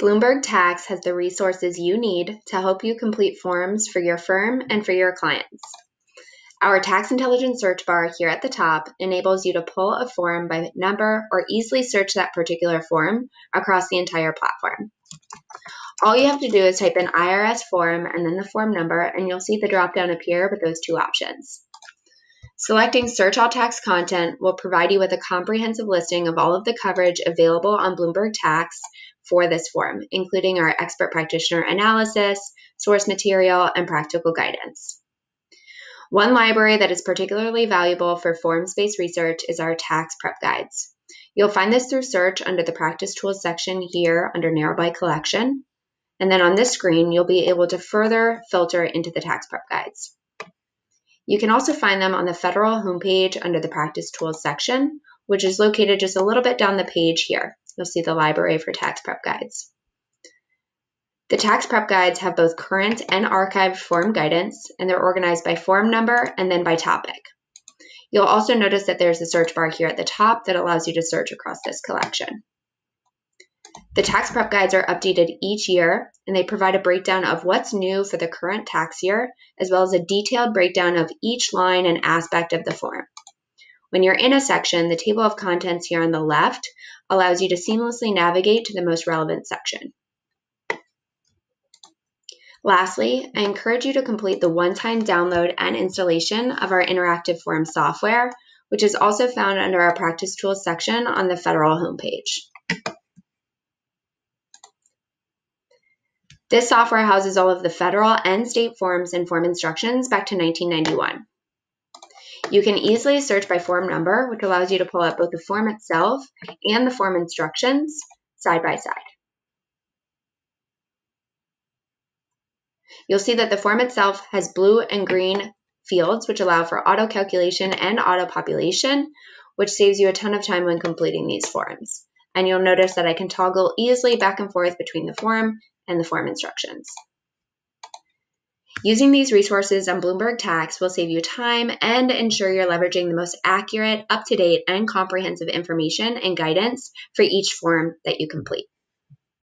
Bloomberg Tax has the resources you need to help you complete forms for your firm and for your clients. Our tax intelligence search bar here at the top enables you to pull a form by number or easily search that particular form across the entire platform. All you have to do is type in IRS form and then the form number, and you'll see the dropdown appear with those two options. Selecting Search All Tax Content will provide you with a comprehensive listing of all of the coverage available on Bloomberg Tax for this form, including our expert practitioner analysis, source material, and practical guidance. One library that is particularly valuable for forms-based research is our tax prep guides. You'll find this through search under the practice tools section here under narrow by collection. And then on this screen, you'll be able to further filter into the tax prep guides. You can also find them on the federal homepage under the practice tools section, which is located just a little bit down the page here. You'll see the library for tax prep guides. The tax prep guides have both current and archived form guidance, and they're organized by form number and then by topic. You'll also notice that there's a search bar here at the top that allows you to search across this collection. The tax prep guides are updated each year, and they provide a breakdown of what's new for the current tax year, as well as a detailed breakdown of each line and aspect of the form. When you're in a section, the table of contents here on the left allows you to seamlessly navigate to the most relevant section. Lastly, I encourage you to complete the one-time download and installation of our interactive form software, which is also found under our Practice Tools section on the federal homepage. This software houses all of the federal and state forms and form instructions back to 1991. You can easily search by form number, which allows you to pull up both the form itself and the form instructions side by side. You'll see that the form itself has blue and green fields, which allow for auto calculation and auto population, which saves you a ton of time when completing these forms. And you'll notice that I can toggle easily back and forth between the form and the form instructions. Using these resources on Bloomberg Tax will save you time and ensure you're leveraging the most accurate, up to date, and comprehensive information and guidance for each form that you complete.